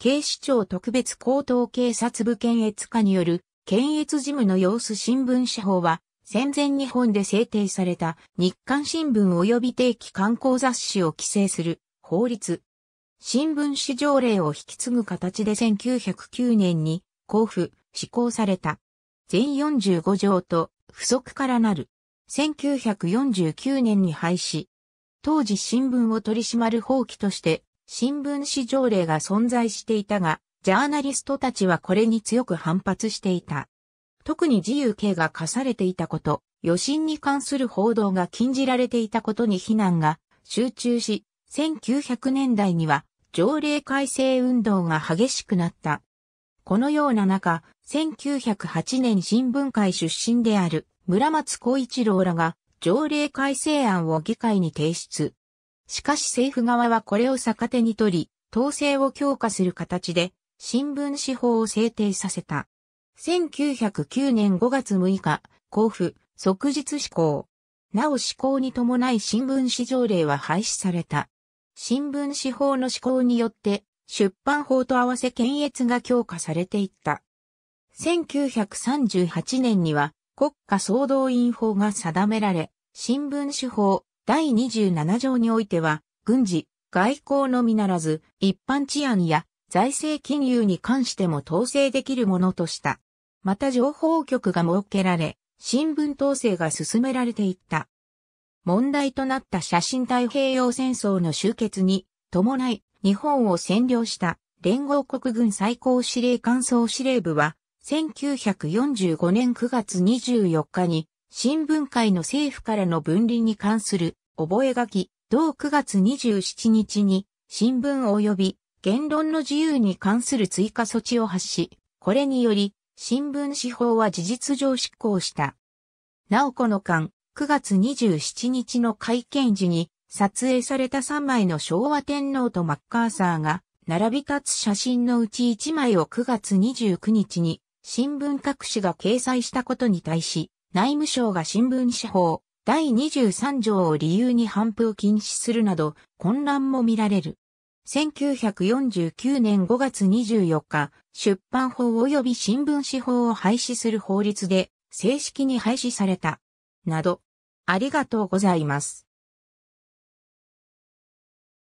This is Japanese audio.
警視庁特別高等警察部検閲課による検閲事務の様子新聞司法は戦前日本で制定された日刊新聞及び定期刊行雑誌を規制する法律。新聞紙条例を引き継ぐ形で1909年に交付、施行された。全45条と不足からなる。1949年に廃止。当時新聞を取り締まる法規として新聞紙条例が存在していたが、ジャーナリストたちはこれに強く反発していた。特に自由刑が課されていたこと、余震に関する報道が禁じられていたことに非難が集中し、1900年代には条例改正運動が激しくなった。このような中、1908年新聞会出身である村松小一郎らが条例改正案を議会に提出。しかし政府側はこれを逆手に取り、統制を強化する形で新聞司法を制定させた。1909年5月6日、交付、即日施行。なお施行に伴い新聞紙条例は廃止された。新聞紙法の施行によって出版法と合わせ検閲が強化されていった。1938年には国家総動員法が定められ、新聞紙法第27条においては、軍事、外交のみならず、一般治安や財政金融に関しても統制できるものとした。また情報局が設けられ、新聞統制が進められていった。問題となった写真太平洋戦争の終結に伴い、日本を占領した連合国軍最高司令官総司令部は、1945年9月24日に新聞会の政府からの分離に関する覚書、同9月27日に新聞及び言論の自由に関する追加措置を発し、これにより新聞司法は事実上執行した。なおこの間、9月27日の会見時に撮影された3枚の昭和天皇とマッカーサーが並び立つ写真のうち1枚を9月29日に新聞各紙が掲載したことに対し、内務省が新聞司法第23条を理由に反布を禁止するなど混乱も見られる。1949年5月24日、出版法及び新聞司法を廃止する法律で正式に廃止された。など、ありがとうございます。